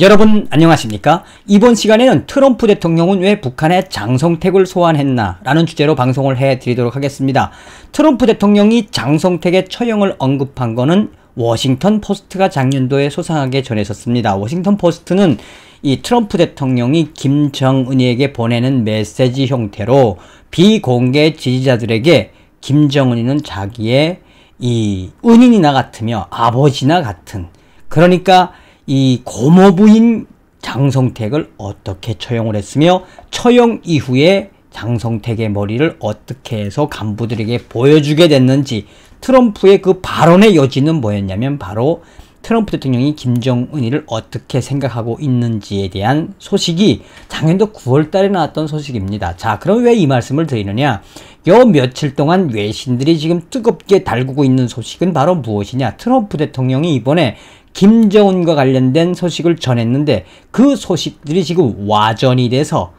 여러분 안녕하십니까? 이번 시간에는 트럼프 대통령은 왜 북한에 장성택을 소환했나 라는 주제로 방송을 해드리도록 하겠습니다. 트럼프 대통령이 장성택의 처형을 언급한 것은 워싱턴 포스트가 작년도에 소상하게 전했었습니다. 워싱턴 포스트는 이 트럼프 대통령이 김정은이에게 보내는 메시지 형태로 비공개 지지자들에게 김정은이는 자기의 이 은인이나 같으며 아버지나 같은 그러니까 이 고모부인 장성택을 어떻게 처형을 했으며 처형 이후에 장성택의 머리를 어떻게 해서 간부들에게 보여주게 됐는지 트럼프의 그 발언의 여지는 뭐였냐면 바로 트럼프 대통령이 김정은이를 어떻게 생각하고 있는지에 대한 소식이 작년도 9월 달에 나왔던 소식입니다. 자, 그럼 왜 이 말씀을 드리느냐? 요 며칠 동안 외신들이 지금 뜨겁게 달구고 있는 소식은 바로 무엇이냐? 트럼프 대통령이 이번에 김정은과 관련된 소식을 전했는데 그 소식들이 지금 와전이 돼서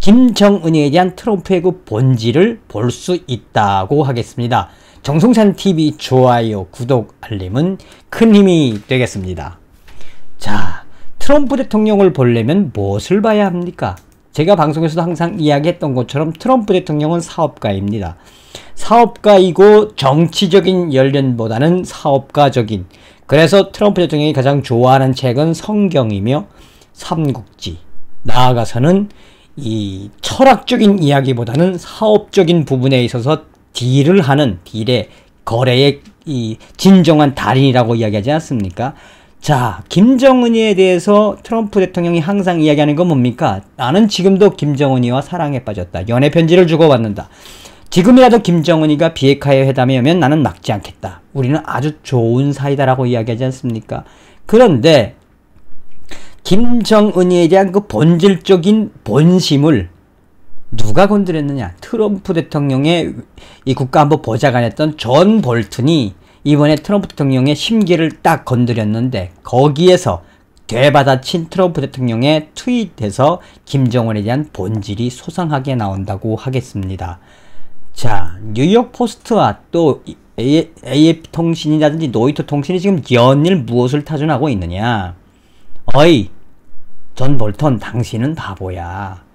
김정은에 대한 트럼프의 그 본질을 볼 수 있다고 하겠습니다. 정성찬 TV 좋아요, 구독, 알림은 큰 힘이 되겠습니다. 자, 트럼프 대통령을 보려면 무엇을 봐야 합니까? 제가 방송에서도 항상 이야기했던 것처럼 트럼프 대통령은 사업가입니다. 사업가이고 정치적인 연륜보다는 사업가적인 그래서 트럼프 대통령이 가장 좋아하는 책은 성경이며 삼국지 나아가서는 이 철학적인 이야기보다는 사업적인 부분에 있어서 딜을 하는 딜의 거래의 이 진정한 달인이라고 이야기하지 않습니까? 자, 김정은이에 대해서 트럼프 대통령이 항상 이야기하는 건 뭡니까? 나는 지금도 김정은이와 사랑에 빠졌다. 연애 편지를 주고받는다. 지금이라도 김정은이가 비핵화의 회담에 오면 나는 막지 않겠다. 우리는 아주 좋은 사이다라고 이야기하지 않습니까? 그런데 김정은이에 대한 그 본질적인 본심을 누가 건드렸느냐? 트럼프 대통령의 이 국가안보 보좌관이었던 존 볼튼이 이번에 트럼프 대통령의 심기를 딱 건드렸는데 거기에서 되받아친 트럼프 대통령의 트윗에서 김정은에 대한 본질이 소상하게 나온다고 하겠습니다. 자, 뉴욕 포스트와 또 AFP통신이라든지 로이터 통신이 지금 연일 무엇을 타전하고 있느냐? 어이, 존 볼턴, 당신은 바보야.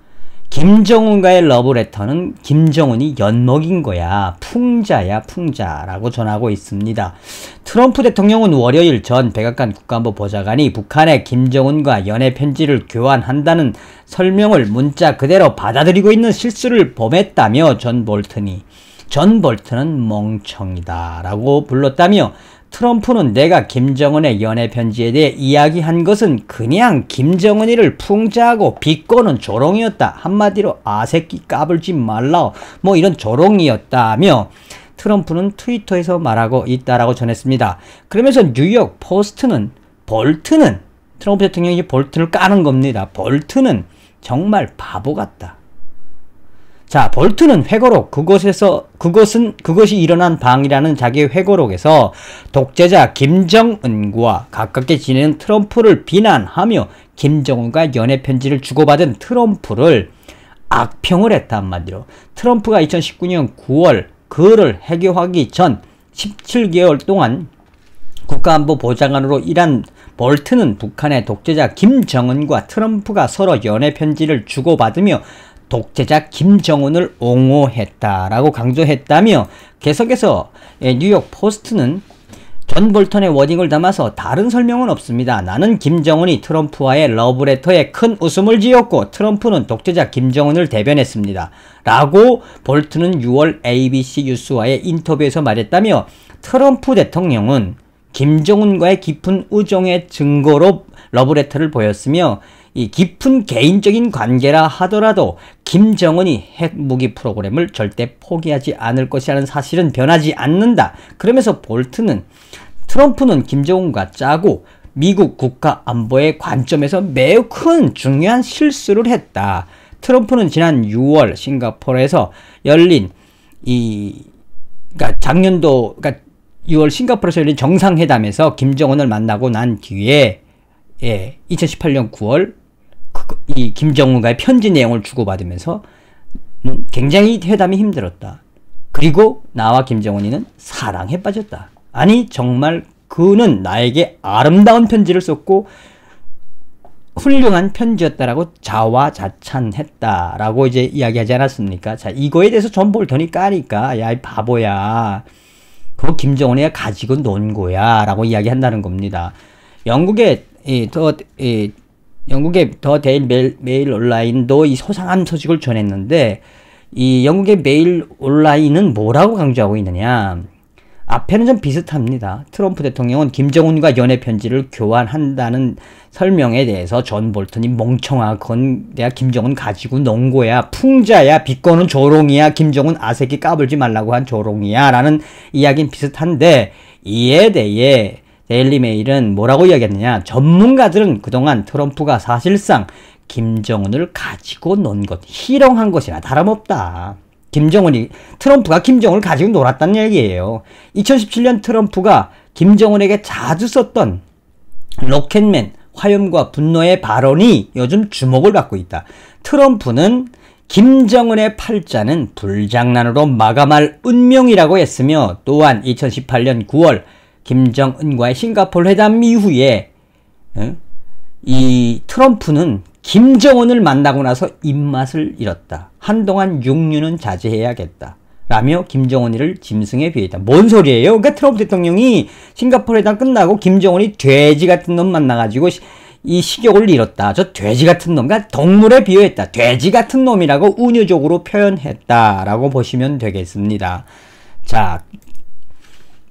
김정은과의 러브레터는 김정은이 엿먹인 거야. 풍자야, 풍자라고 전하고 있습니다. 트럼프 대통령은 월요일 전 백악관 국가안보 보좌관이 북한의 김정은과 연애 편지를 교환한다는 설명을 문자 그대로 받아들이고 있는 실수를 범했다며 전 볼튼이 전 볼튼은 멍청이다 라고 불렀다며 트럼프는 내가 김정은의 연애 편지에 대해 이야기한 것은 그냥 김정은이를 풍자하고 비꼬는 조롱이었다. 한마디로 아새끼 까불지 말라. 뭐 이런 조롱이었다며 트럼프는 트위터에서 말하고 있다라고 전했습니다. 그러면서 뉴욕 포스트는 볼트는 트럼프 대통령이 볼트를 까는 겁니다. 볼트는 정말 바보 같다. 자, 볼트는 회고록, 그곳에서, 그것은, 그것이 일어난 방이라는 자기의 회고록에서 독재자 김정은과 가깝게 지내는 트럼프를 비난하며 김정은과 연애 편지를 주고받은 트럼프를 악평을 했다 한마디로. 트럼프가 2019년 9월 그를 해교하기 전 17개월 동안 국가안보 보좌관으로 일한 볼트는 북한의 독재자 김정은과 트럼프가 서로 연애 편지를 주고받으며 독재자 김정은을 옹호했다라고 강조했다며 계속해서 예, 뉴욕 포스트는 존 볼턴의 wording을 담아서 다른 설명은 없습니다. 나는 김정은이 트럼프와의 러브레터에 큰 웃음을 지었고 트럼프는 독재자 김정은을 대변했습니다. 라고 볼튼은 6월 ABC 뉴스와의 인터뷰에서 말했다며 트럼프 대통령은 김정은과의 깊은 우정의 증거로 러브레터를 보였으며 이 깊은 개인적인 관계라 하더라도 김정은이 핵무기 프로그램을 절대 포기하지 않을 것이라는 사실은 변하지 않는다. 그러면서 볼트는 트럼프는 김정은과 짜고 미국 국가 안보의 관점에서 매우 큰 중요한 실수를 했다. 트럼프는 지난 6월 싱가포르에서 열린 이 그러니까 작년도 그러니까 6월 싱가포르에서 열린 정상회담에서 김정은을 만나고 난 뒤에 예, 2018년 9월 그, 이 김정은과의 편지 내용을 주고받으면서 음, 굉장히 회담이 힘들었다. 그리고 나와 김정은이는 사랑에 빠졌다. 아니 정말 그는 나에게 아름다운 편지를 썼고 훌륭한 편지였다라고 자화자찬했다라고 이제 이야기하지 않았습니까? 자, 이거에 대해서 존 볼턴이 까니까 야, 이 바보야. 그거 김정은이 가지고 논 거야. 라고 이야기한다는 겁니다. 영국의 이, 더, 이, 영국의 더 데일 메일, 메일 온라인도 이 소상한 소식을 전했는데 이 영국의 메일 온라인은 뭐라고 강조하고 있느냐. 앞에는 좀 비슷합니다. 트럼프 대통령은 김정은과 연애 편지를 교환한다는 설명에 대해서 전 볼턴이 멍청하건 내가 김정은 가지고 논 거야. 풍자야. 비꼬는 조롱이야. 김정은 아색이 까불지 말라고 한 조롱이야. 라는 이야기는 비슷한데 이에 대해 데일리메일은 뭐라고 이야기했느냐. 전문가들은 그동안 트럼프가 사실상 김정은을 가지고 논 것, 희롱한 것이나 다름없다. 김정은이 트럼프가 김정은을 가지고 놀았다는 얘기예요. 2017년 트럼프가 김정은에게 자주 썼던 로켓맨 화염과 분노의 발언이 요즘 주목을 받고 있다. 트럼프는 김정은의 팔자는 불장난으로 마감할 운명이라고 했으며 또한 2018년 9월 김정은과의 싱가폴 회담 이후에 어? 이 트럼프는 김정은을 만나고 나서 입맛을 잃었다. 한동안 육류는 자제해야겠다. 라며 김정은이를 짐승에 비했다. 뭔 소리예요? 그러니까 트럼프 대통령이 싱가포르 회담 끝나고 김정은이 돼지 같은 놈 만나가지고 이 식욕을 잃었다. 저 돼지 같은 놈, 그러니까 동물에 비유했다. 돼지 같은 놈이라고 운유적으로 표현했다라고 보시면 되겠습니다. 자,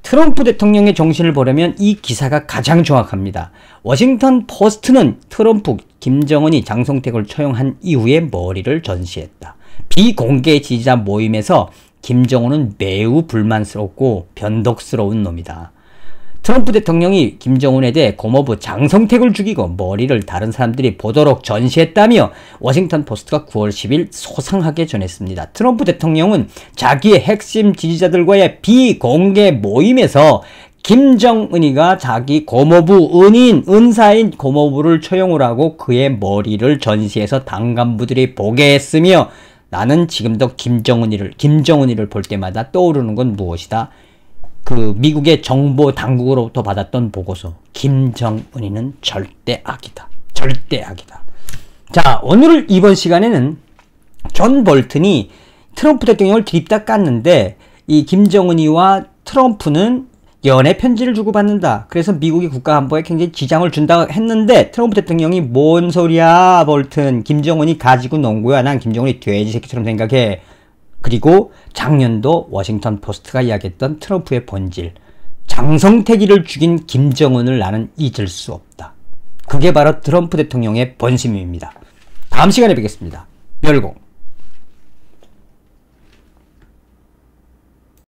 트럼프 대통령의 정신을 보려면 이 기사가 가장 정확합니다. 워싱턴 포스트는 트럼프, 김정은이 장성택을 처형한 이후에 머리를 전시했다. 비공개 지지자 모임에서 김정은은 매우 불만스럽고 변덕스러운 놈이다. 트럼프 대통령이 김정은에 대해 고모부 장성택을 죽이고 머리를 다른 사람들이 보도록 전시했다며 워싱턴 포스트가 9월 10일 소상하게 전했습니다. 트럼프 대통령은 자기의 핵심 지지자들과의 비공개 모임에서 김정은이가 자기 고모부 은인, 은사인 고모부를 처형을 하고 그의 머리를 전시해서 당 간부들이 보게 했으며 나는 지금도 김정은이를, 김정은이를 볼 때마다 떠오르는 건 무엇이다? 그 미국의 정보 당국으로부터 받았던 보고서 김정은이는 절대 악이다. 절대 악이다. 자 오늘 이번 시간에는 존 볼튼이 트럼프 대통령을 드립다 깠는데 이 김정은이와 트럼프는 연애 편지를 주고받는다. 그래서 미국의 국가 안보에 굉장히 지장을 준다 했는데 트럼프 대통령이 뭔 소리야 볼튼 김정은이 가지고 논 거야. 난 김정은이 돼지 새끼처럼 생각해. 그리고 작년도 워싱턴 포스트가 이야기했던 트럼프의 본질. 장성택이를 죽인 김정은을 나는 잊을 수 없다. 그게 바로 트럼프 대통령의 본심입니다. 다음 시간에 뵙겠습니다. 멸공.